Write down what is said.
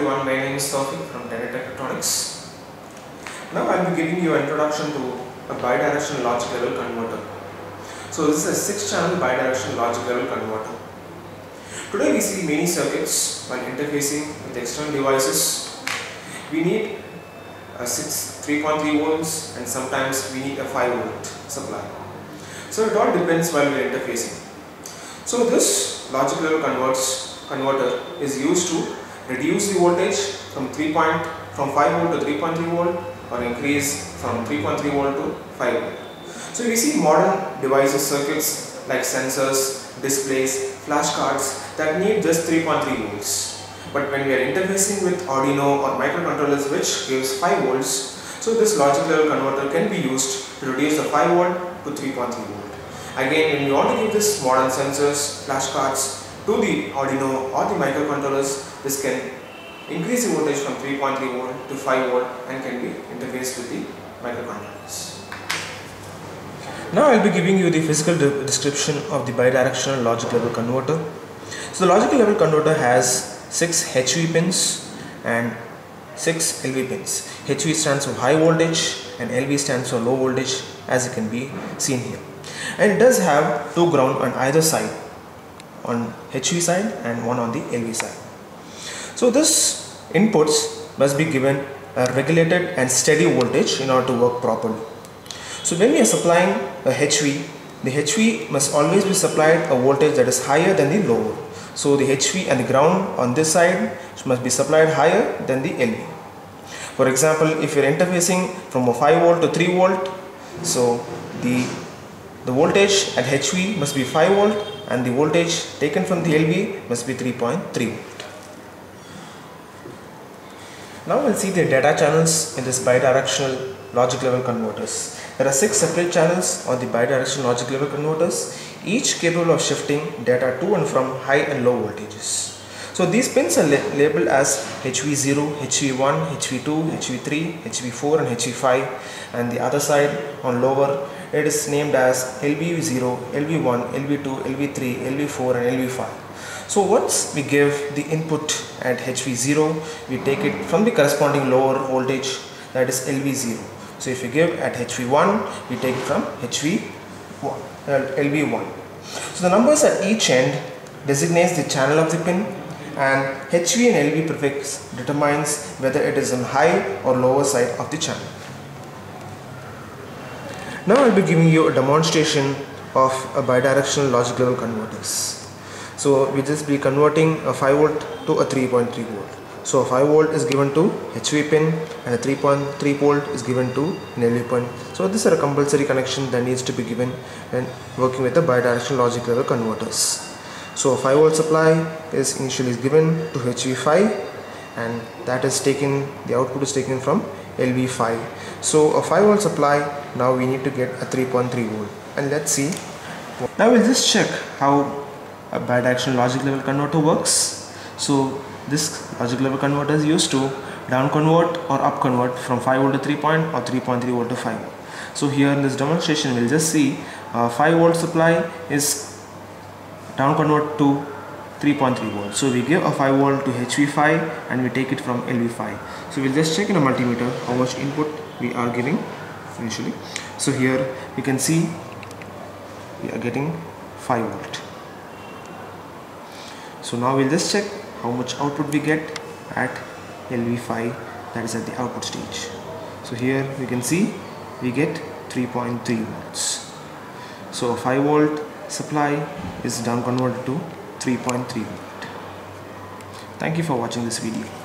everyone, my name is Tawfiq from Tenet Technetronics. Now I will be giving you an introduction to a bidirectional logic level converter. So this is a 6 channel bidirectional logic level converter. Today we see many circuits when interfacing with external devices. We need a 6 3.3 volts and sometimes we need a 5 volt supply. So it all depends while we are interfacing. So this logic level converts, converter is used to reduce the voltage from 3 point, from 5 volt to 3.3 volt or increase from 3.3 volt to 5 volt. So we see modern devices circuits like sensors, displays, flashcards that need just 3.3 volts. But when we are interfacing with Arduino or microcontrollers which gives 5 volts, so this logic level converter can be used to reduce the 5 volt to 3.3 volt. Again, when you want to give this modern sensors, flashcards to the Arduino or the microcontrollers, this can increase the voltage from 3.3 volt to 5 volt and can be interfaced with the microcontrollers. Now I will be giving you the physical de description of the bidirectional logic level converter. So the logic level converter has 6 HV pins and 6 LV pins. HV stands for high voltage and LV stands for low voltage as it can be seen here. And it does have two ground on either side on HV side and one on the LV side. So this inputs must be given a regulated and steady voltage in order to work properly. So when we are supplying a HV, the HV must always be supplied a voltage that is higher than the lower. So the HV and the ground on this side must be supplied higher than the LV. For example, if you are interfacing from a 5 volt to 3 volt, so the, the voltage at HV must be 5 volt and the voltage taken from the LV must be 3.3 volt. Now we'll see the data channels in this bidirectional logic level converters. There are six separate channels on the bidirectional logic level converters, each capable of shifting data to and from high and low voltages. So these pins are labeled as HV0, HV1, HV2, HV3, HV4 and HV5 and the other side on lower it is named as LV0, LV1, LV2, LV3, LV4 and LV5. So once we give the input at HV0, we take it from the corresponding lower voltage that is LV0. So if we give at HV1, we take it from HV1, uh, LV1. So the numbers at each end designates the channel of the pin and HV and LV prefix determines whether it is on high or lower side of the channel. Now I will be giving you a demonstration of a bidirectional logic level converters. So we just be converting a 5 volt to a 3.3 volt. So a 5 volt is given to HV pin and a 3.3 volt is given to an LV pin. So this is a compulsory connection that needs to be given when working with the bidirectional logic level converters. So a 5 volt supply is initially given to HV5 and that is taken the output is taken from LV5. So a 5 volt supply now we need to get a 3.3 volt and let's see. Now we'll just check how a bidirectional logic level converter works. So this logic level converter is used to down convert or up convert from 5 volt to 3 point or 3.3 volt to 5 volt. So here in this demonstration we'll just see uh, 5 volt supply is down convert to 3.3 volt. So we give a 5 volt to HV5 and we take it from LV5. So we'll just check in a multimeter how much input we are giving initially. So here you can see we are getting 5 volt. So now we'll just check how much output we get at LV5 that is at the output stage. So here we can see we get 3.3 volts. So a 5 volt supply is down converted to 3.3 volt. Thank you for watching this video.